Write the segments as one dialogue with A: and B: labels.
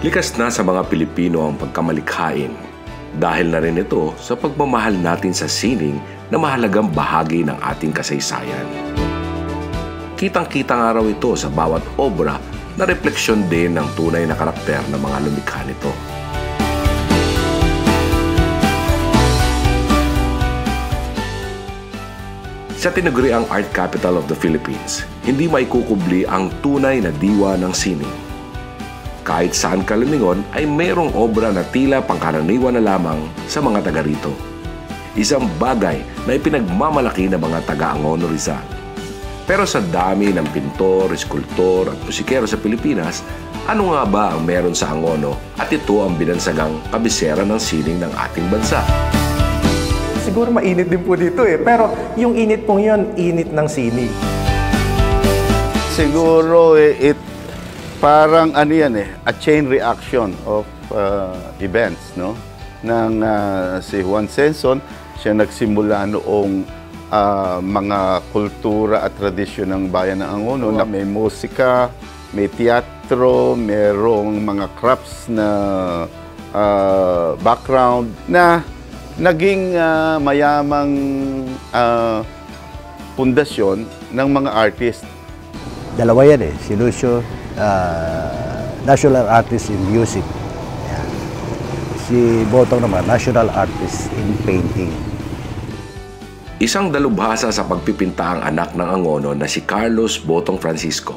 A: Likas na sa mga Pilipino ang pagkamalikhain dahil na rin ito sa pagmamahal natin sa sining na mahalagang bahagi ng ating kasaysayan. Kitang-kita nga raw ito sa bawat obra na refleksyon din ng tunay na karakter ng mga lumikha nito. Sa tinaguriang Art Capital of the Philippines, hindi maikukubli ang tunay na diwa ng sining. Kahit saan kalamingon ay mayroong obra na tila pangkaraniwan na lamang sa mga taga rito. Isang bagay na ipinagmamalaki ng mga taga-Angono Rizal. Pero sa dami ng pintor, eskultor at musikero sa Pilipinas, ano nga ba ang meron sa Angono at ito ang binansagang kabisera ng sining ng ating bansa?
B: Siguro mainit din po dito eh. Pero yung init pong yun, init ng sini.
C: Siguro eh, it parang ano yan eh, a chain reaction of uh, events, no? Nang uh, si Juan Senson, siya nagsimula noong uh, mga kultura at tradisyon ng bayan ng Angono na may musika, may teatro, merong mga crafts na uh, background na naging uh, mayamang uh, pundasyon ng mga artist.
D: Dalawa yan eh, si Lucio, uh, national artist in music. Yan. Si Botong naman, national artist in painting.
A: Isang dalubhasa sa pagpipinta ang anak ng Angono na si Carlos Botong Francisco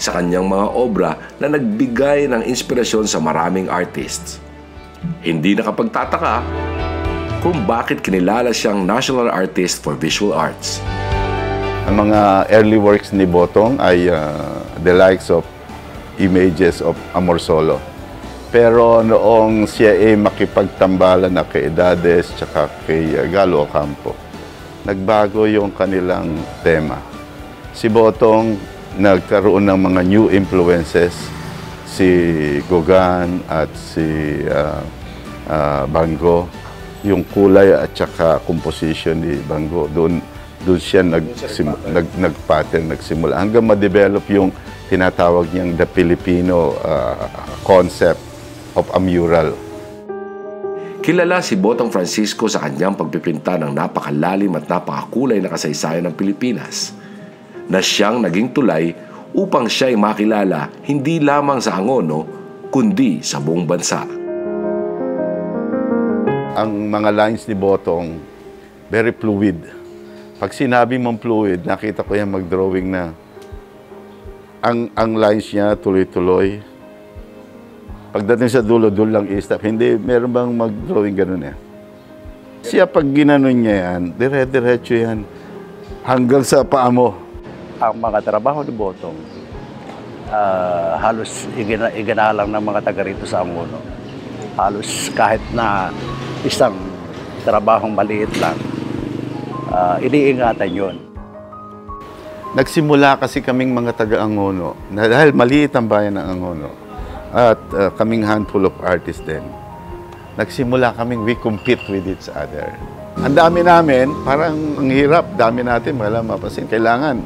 A: sa kanyang mga obra na nagbigay ng inspirasyon sa maraming artists. Hindi nakapagtataka kung bakit kinilala siyang National Artist for Visual Arts.
C: Ang mga early works ni Botong ay uh, the likes of images of Amor Solo. Pero noong siya ay makipagtambalan na kay Edades tsaka kay Galo Ocampo, nagbago yung kanilang tema. Si Botong nagkaroon ng mga new influences, si Gogan at si uh, uh, Bango yung kulay at saka composition ni Bango. Doon doon siya nag, sim, nag, nag-pattern, nagsimula. Hanggang ma-develop yung tinatawag niyang the Filipino uh, concept of a mural.
A: Kilala si Botong Francisco sa kanyang pagpipinta ng napakalalim at napakakulay na kasaysayan ng Pilipinas na siyang naging tulay upang siya ay makilala hindi lamang sa Angono kundi sa buong bansa
C: ang mga lines ni Botong, very fluid. Pag sinabi mong fluid, nakita ko yan mag-drawing na. Ang, ang lines niya tuloy-tuloy. Pagdating sa dulo, dulo lang i-stop. Hindi, meron bang mag-drawing ganun eh. Siya pag ginanon niya yan, dire-diretso yan. Hanggang sa paa mo.
D: Ang mga trabaho ni Botong, uh, halos igina, iginalang ng mga taga rito sa Angono. Halos kahit na isang trabahong maliit lang, uh, iniingatan yon.
C: Nagsimula kasi kaming mga taga-Angono, dahil maliit ang bayan ng Angono, at uh, kaming handful of artists din. Nagsimula kaming we compete with each other. Ang dami namin, parang ang hirap, dami natin, wala mapasin. Kailangan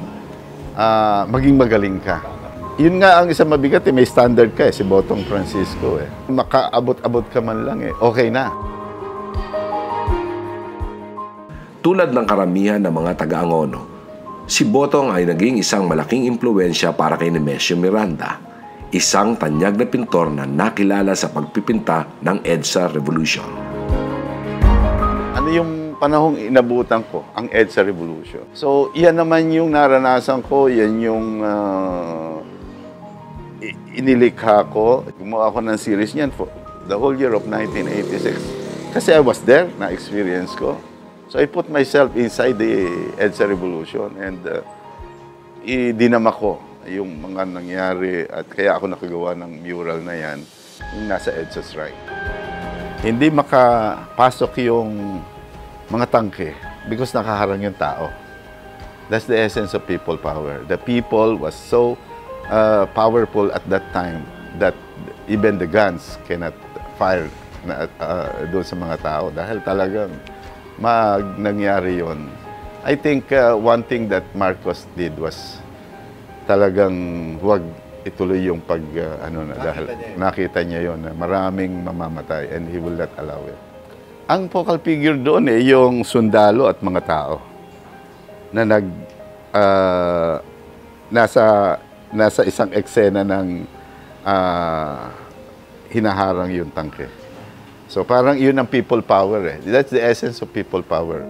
C: uh, maging magaling ka. Yun nga ang isang mabigat eh, may standard ka eh, si Botong Francisco eh. Makaabot-abot ka man lang eh, okay na.
A: Tulad ng karamihan ng mga taga-Angono, si Botong ay naging isang malaking impluensya para kay Nemesio Miranda, isang tanyag na pintor na nakilala sa pagpipinta ng EDSA Revolution.
C: Ano yung panahong inabutan ko, ang EDSA Revolution. So, yan naman yung naranasan ko, yan yung uh, inilikha ko. Gumawa ko ng series niyan for the whole year of 1986. Kasi I was there, na-experience ko. So I put myself inside the EDSA revolution and uh, idinama ko yung mga nangyari at kaya ako nakagawa ng mural na yan yung nasa EDSA strike. Hindi makapasok yung mga tangke because nakaharang yung tao. That's the essence of people power. The people was so uh, powerful at that time that even the guns cannot fire na, uh, doon sa mga tao dahil talagang mag nangyari yon. I think uh, one thing that Marcos did was talagang huwag ituloy yung pag uh, ano na dahil nakita niya yon na maraming mamamatay and he will not allow it. Ang focal figure doon eh yung sundalo at mga tao na nag ah, nasa nasa isang eksena ng ah, hinaharang yung tangke. So parang yun ang people power eh. That's the essence of people power.